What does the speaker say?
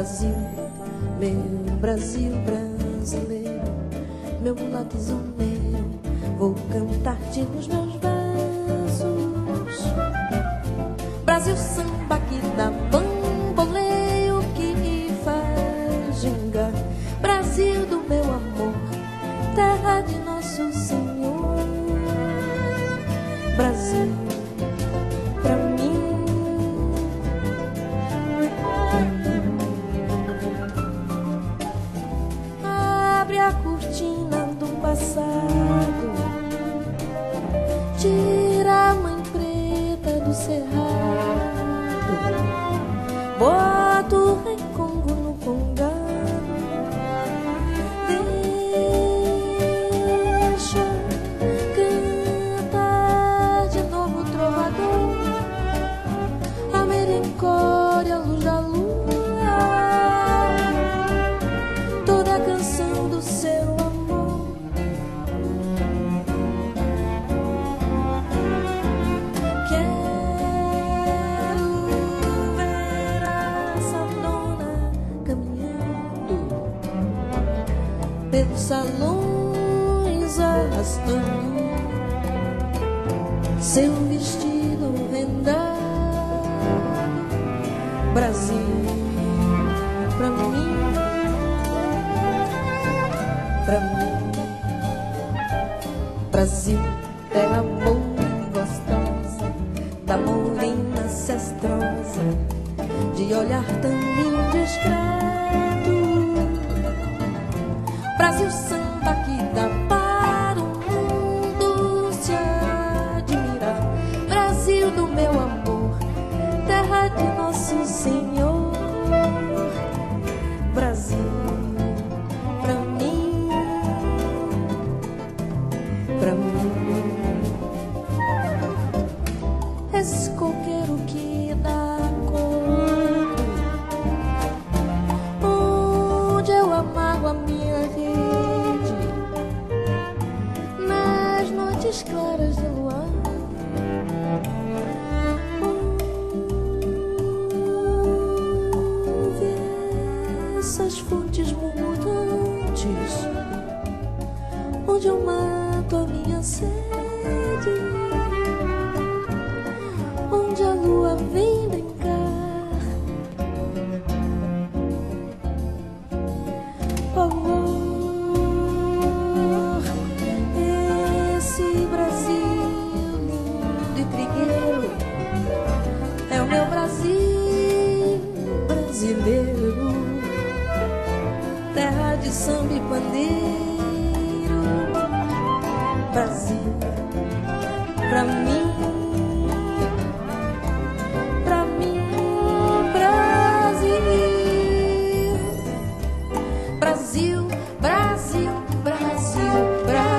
Brasil, meu Brasil brasileiro, meu mulato isoneiro, vou cantar-te nos meus versos. Brasil, samba do cerrado, bota pelos salões arrastando seu vestido vendado. Brasil, pra mim pra mim. Brasil, terra boa e gostosa, da morena ancestrosa, de olhar tão indiscreto. Brasil, samba que dá para o mundo se admirar. Brasil do meu amor, terra de nosso Senhor. Onde eu mato a minha sede, onde a lua vem brincar. Oh, amor, esse Brasil lindo e trigueiro é o meu Brasil brasileiro terra de samba e pandeiro fantasia pra mim. pra mim, Brasil, Brasil, Brasil, Brasil. Brasil.